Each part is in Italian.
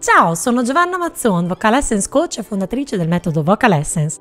Ciao, sono Giovanna Mazzon, Vocal Essence Coach e fondatrice del metodo Vocal Essence.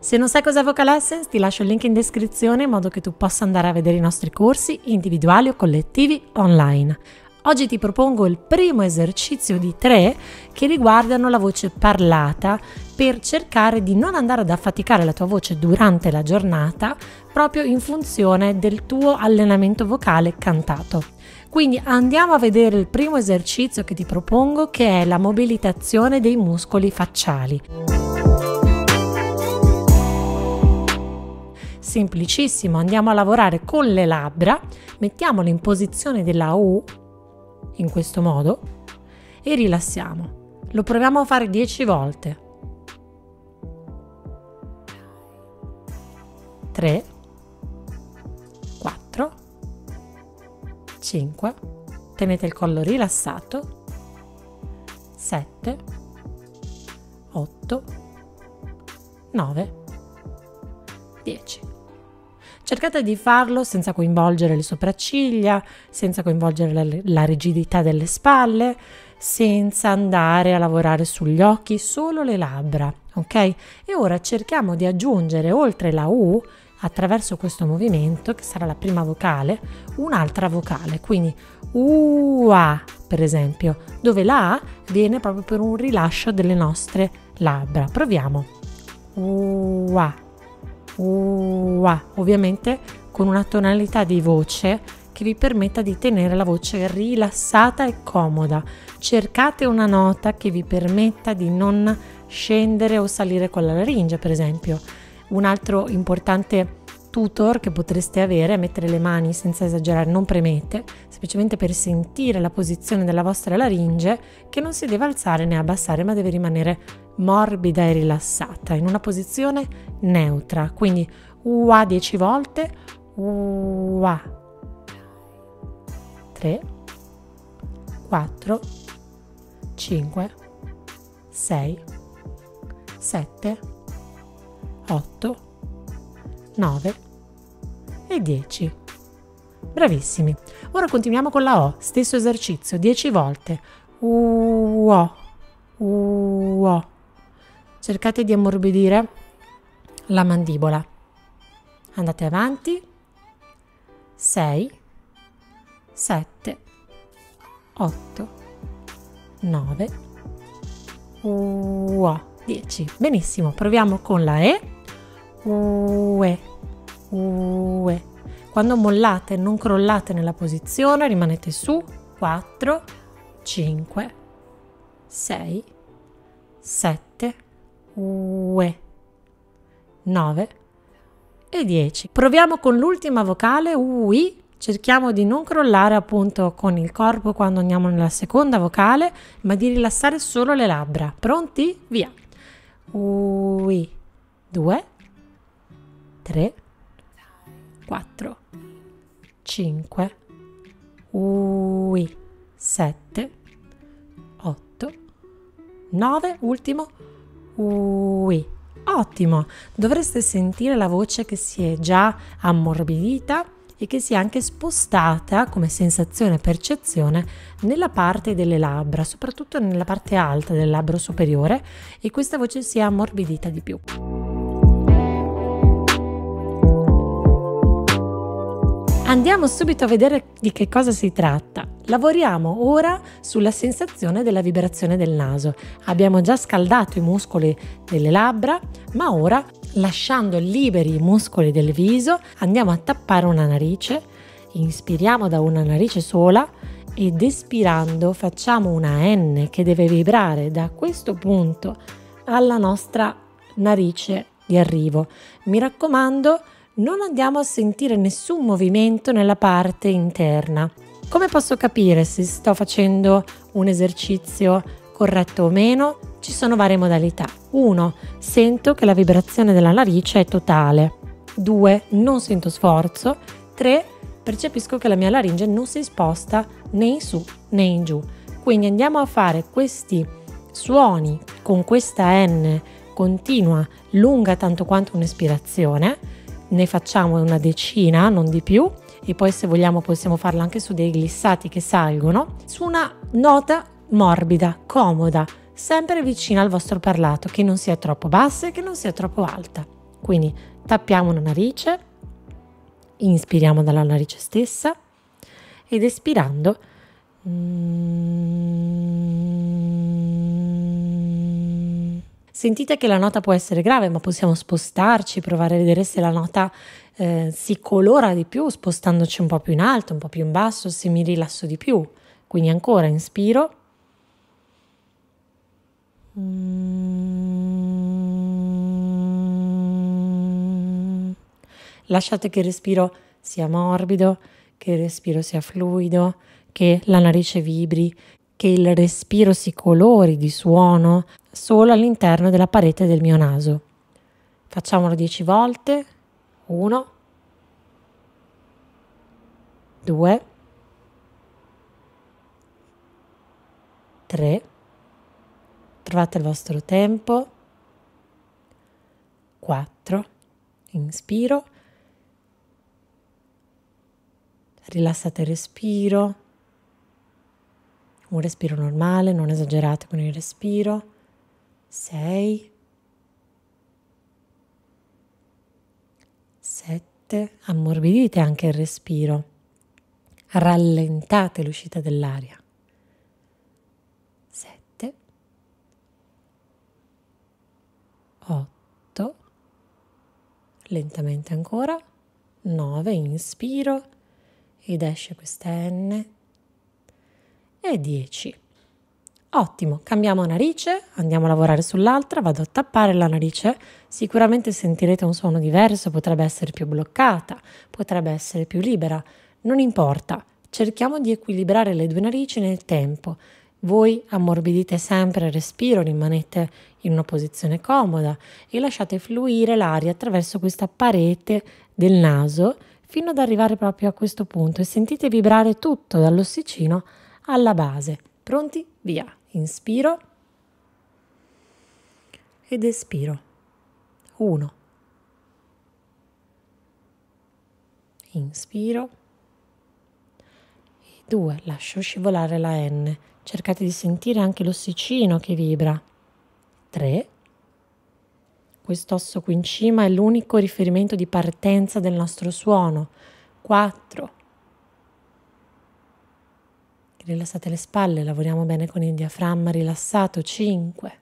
Se non sai cos'è Vocal Essence, ti lascio il link in descrizione in modo che tu possa andare a vedere i nostri corsi individuali o collettivi online. Oggi ti propongo il primo esercizio di tre che riguardano la voce parlata per cercare di non andare ad affaticare la tua voce durante la giornata proprio in funzione del tuo allenamento vocale cantato. Quindi andiamo a vedere il primo esercizio che ti propongo che è la mobilitazione dei muscoli facciali. Semplicissimo, andiamo a lavorare con le labbra, mettiamole in posizione della U in questo modo e rilassiamo. Lo proviamo a fare 10 volte. 3 4 5 tenete il collo rilassato 7 8 9 10 Cercate di farlo senza coinvolgere le sopracciglia, senza coinvolgere la, la, rigidità delle spalle, senza andare a lavorare sugli occhi, solo le labbra, ok? E ora cerchiamo di aggiungere oltre la U attraverso questo movimento, che sarà la prima vocale, un'altra vocale, quindi UA per esempio, dove la A viene proprio per un rilascio delle nostre labbra. Proviamo. UA, UA, ovviamente con una tonalità di voce che vi permetta di tenere la voce rilassata e comoda. Cercate una nota che vi permetta di non scendere o salire con la laringe, per esempio un altro importante tutor che potreste avere è mettere le mani senza esagerare, non premete, semplicemente per sentire la posizione della vostra laringe che non si deve alzare né abbassare ma deve rimanere morbida e rilassata in una posizione neutra. Quindi UA 10 volte, UA 3 4 5 6 7 8, 9 e 10. Bravissimi. Ora continuiamo con la O, stesso esercizio, 10 volte. U-O, U-O. Cercate di ammorbidire la mandibola. Andate avanti. 6, 7, 8, 9, U-O. 10. Benissimo, proviamo con la E ue, ue. Quando mollate non crollate nella posizione, rimanete su 4, 5, 6, 7, ue, 9 e 10. Proviamo con l'ultima vocale ui. Cerchiamo di non crollare appunto con il corpo quando andiamo nella seconda vocale, ma di rilassare solo le labbra. Pronti? Via. Ui. 2 3, 4, 5, ui, 7, 8, 9, ultimo, ui. Ottimo, dovreste sentire la voce che si è già ammorbidita e che si è anche spostata come sensazione e percezione nella parte delle labbra, soprattutto nella parte alta del labbro superiore e questa voce si è ammorbidita di più. Andiamo subito a vedere di che cosa si tratta. Lavoriamo ora sulla sensazione della vibrazione del naso. Abbiamo già scaldato i muscoli delle labbra, ma ora, lasciando liberi i muscoli del viso, andiamo a tappare una narice, inspiriamo da una narice sola ed espirando facciamo una N che deve vibrare da questo punto alla nostra narice di arrivo. Mi raccomando, non andiamo a sentire nessun movimento nella parte interna. Come posso capire se sto facendo un esercizio corretto o meno? Ci sono varie modalità. 1. Sento che la vibrazione della narice è totale. 2. Non sento sforzo. 3. Percepisco che la mia laringe non si sposta né in su né in giù. Quindi andiamo a fare questi suoni con questa N continua, lunga tanto quanto un'espirazione ne facciamo una decina, non di più, e poi se vogliamo possiamo farla anche su dei glissati che salgono, su una nota morbida, comoda, sempre vicina al vostro parlato, che non sia troppo bassa e che non sia troppo alta. Quindi tappiamo una narice, inspiriamo dalla narice stessa ed espirando Sentite che la nota può essere grave, ma possiamo spostarci, provare a vedere se la nota eh, si colora di più, spostandoci un po' più in alto, un po' più in basso, se mi rilasso di più. Quindi ancora inspiro. Lasciate che il respiro sia morbido, che il respiro sia fluido, che la narice vibri, che il respiro si colori di suono solo all'interno della parete del mio naso. Facciamolo dieci volte. Uno, due, tre. Trovate il vostro tempo. Quattro. Inspiro. Rilassate il respiro un respiro normale, non esagerate con il respiro. 6, 7, ammorbidite anche il respiro, rallentate l'uscita dell'aria. 7, 8, lentamente ancora, 9, inspiro. Ed esce questa N e 10. Ottimo, cambiamo narice, andiamo a lavorare sull'altra, vado a tappare la narice, sicuramente sentirete un suono diverso, potrebbe essere più bloccata, potrebbe essere più libera, non importa, cerchiamo di equilibrare le due narici nel tempo. Voi ammorbidite sempre il respiro, rimanete in una posizione comoda e lasciate fluire l'aria attraverso questa parete del naso fino ad arrivare proprio a questo punto e sentite vibrare tutto dall'ossicino alla base. Pronti? Via. Inspiro ed espiro. 1. Inspiro. E 2. Lascio scivolare la N. Cercate di sentire anche l'ossicino che vibra. 3. Quest'osso qui in cima è l'unico riferimento di partenza del nostro suono. 4 rilassate le spalle, lavoriamo bene con il diaframma rilassato, 5.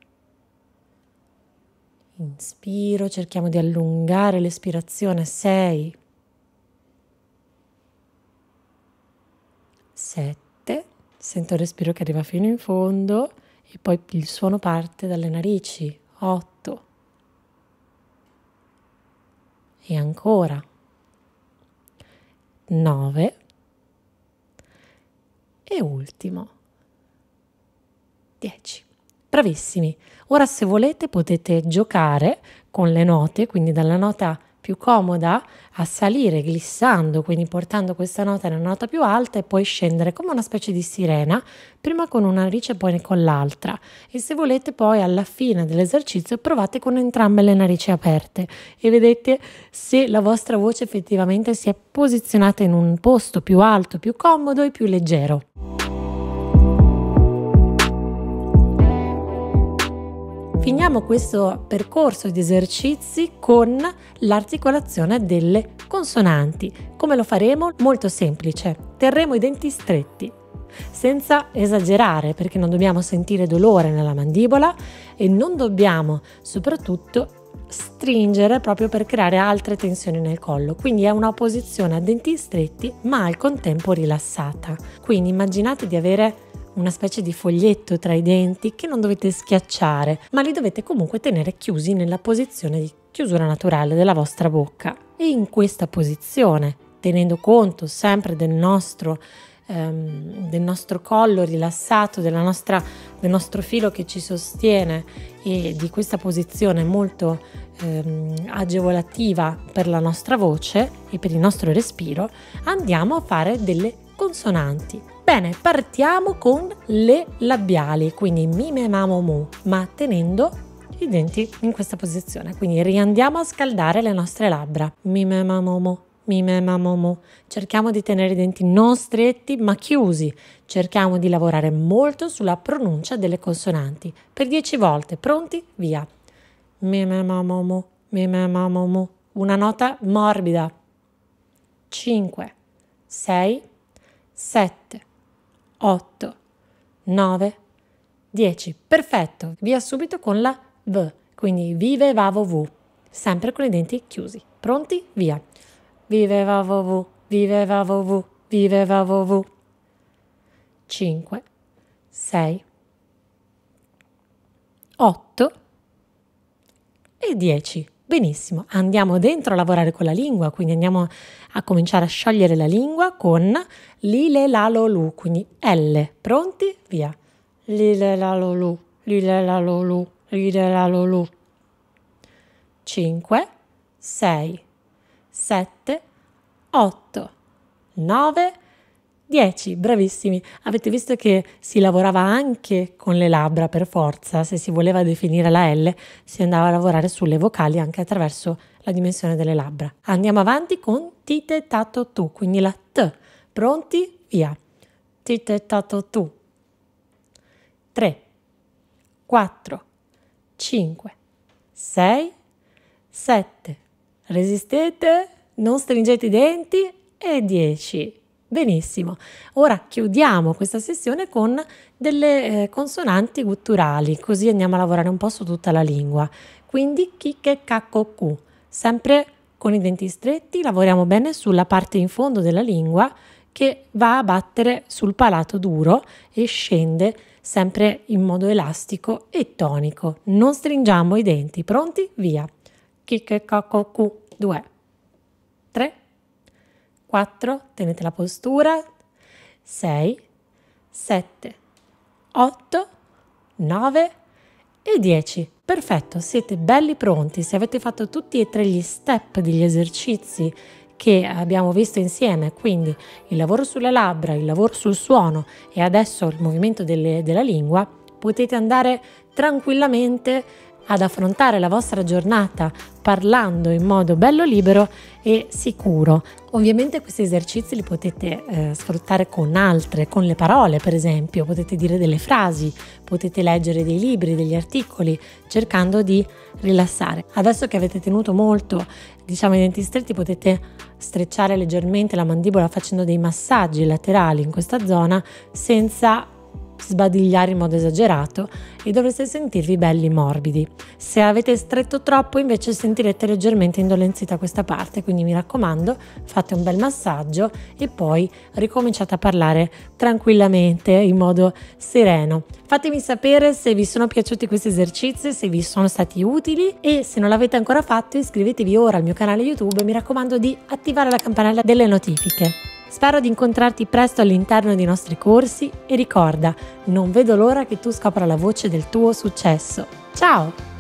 Inspiro, cerchiamo di allungare l'espirazione, 6. 7. Sento il respiro che arriva fino in fondo e poi il suono parte dalle narici, 8. E ancora. 9 ultimo. 10. Bravissimi. Ora se volete potete giocare con le note, quindi dalla nota più comoda a salire glissando, quindi portando questa nota nella nota più alta e poi scendere come una specie di sirena, prima con una narice e poi con l'altra. E se volete poi alla fine dell'esercizio provate con entrambe le narici aperte e vedete se la vostra voce effettivamente si è posizionata in un posto più alto, più comodo e più leggero. Finiamo questo percorso di esercizi con l'articolazione delle consonanti. Come lo faremo? Molto semplice. Terremo i denti stretti, senza esagerare perché non dobbiamo sentire dolore nella mandibola e non dobbiamo soprattutto stringere proprio per creare altre tensioni nel collo. Quindi è una posizione a denti stretti ma al contempo rilassata. Quindi immaginate di avere una specie di foglietto tra i denti che non dovete schiacciare, ma li dovete comunque tenere chiusi nella posizione di chiusura naturale della vostra bocca. E in questa posizione, tenendo conto sempre del nostro ehm, del nostro collo rilassato, nostra, del nostro filo che ci sostiene e di questa posizione molto ehm, agevolativa per la nostra voce e per il nostro respiro, andiamo a fare delle consonanti. Bene, partiamo con le labiali, quindi mi, me, mamo, mu, ma tenendo i denti in questa posizione. Quindi riandiamo a scaldare le nostre labbra. Mi, me, mamo, mu, mi, me, ma, mo, mo. Cerchiamo di tenere i denti non stretti ma chiusi. Cerchiamo di lavorare molto sulla pronuncia delle consonanti. Per dieci volte, pronti? Via. Mi, me, ma, mo, mo. Mi, me, ma, mo, mo. Una nota morbida. 5, 6, 7, 8, 9, 10. Perfetto. Via subito con la V. Quindi vive, va, vo, vu. Sempre con i denti chiusi. Pronti? Via. Viveva vovù, viveva vovù, viveva vovù. 5, 6, 8 e 10. Benissimo, andiamo dentro a lavorare con la lingua, quindi andiamo a cominciare a sciogliere la lingua con lile la lo lu, quindi L. Pronti? Via. Lile la lo lu, lile la lo lu, lile la lo lu. 5, 6, 7, 8, 9, 10. Bravissimi. Avete visto che si lavorava anche con le labbra per forza. Se si voleva definire la L, si andava a lavorare sulle vocali anche attraverso la dimensione delle labbra. Andiamo avanti con tite tato tu, quindi la T. Pronti? Via. Tite tato tu. 3, 4, 5, 6, 7, resistete, non stringete i denti e 10. Benissimo, ora chiudiamo questa sessione con delle eh, consonanti gutturali, così andiamo a lavorare un po' su tutta la lingua. Quindi chi, che, cacco, cu. Sempre con i denti stretti lavoriamo bene sulla parte in fondo della lingua che va a battere sul palato duro e scende sempre in modo elastico e tonico. Non stringiamo i denti. Pronti? Via chi, che, cu, 2, 3, 4, tenete la postura, 6, 7, 8, 9 e 10. Perfetto, siete belli pronti. Se avete fatto tutti e tre gli step degli esercizi che abbiamo visto insieme, quindi il lavoro sulle labbra, il lavoro sul suono e adesso il movimento delle, della lingua, potete andare tranquillamente ad affrontare la vostra giornata parlando in modo bello libero e sicuro. Ovviamente questi esercizi li potete eh, sfruttare con altre, con le parole per esempio, potete dire delle frasi, potete leggere dei libri, degli articoli, cercando di rilassare. Adesso che avete tenuto molto, diciamo, i denti stretti, potete strecciare leggermente la mandibola facendo dei massaggi laterali in questa zona senza sbadigliare in modo esagerato e dovreste sentirvi belli morbidi. Se avete stretto troppo invece sentirete leggermente indolenzita questa parte, quindi mi raccomando fate un bel massaggio e poi ricominciate a parlare tranquillamente in modo sereno. Fatemi sapere se vi sono piaciuti questi esercizi, se vi sono stati utili e se non l'avete ancora fatto iscrivetevi ora al mio canale YouTube e mi raccomando di attivare la campanella delle notifiche. Spero di incontrarti presto all'interno dei nostri corsi e ricorda, non vedo l'ora che tu scopra la voce del tuo successo. Ciao!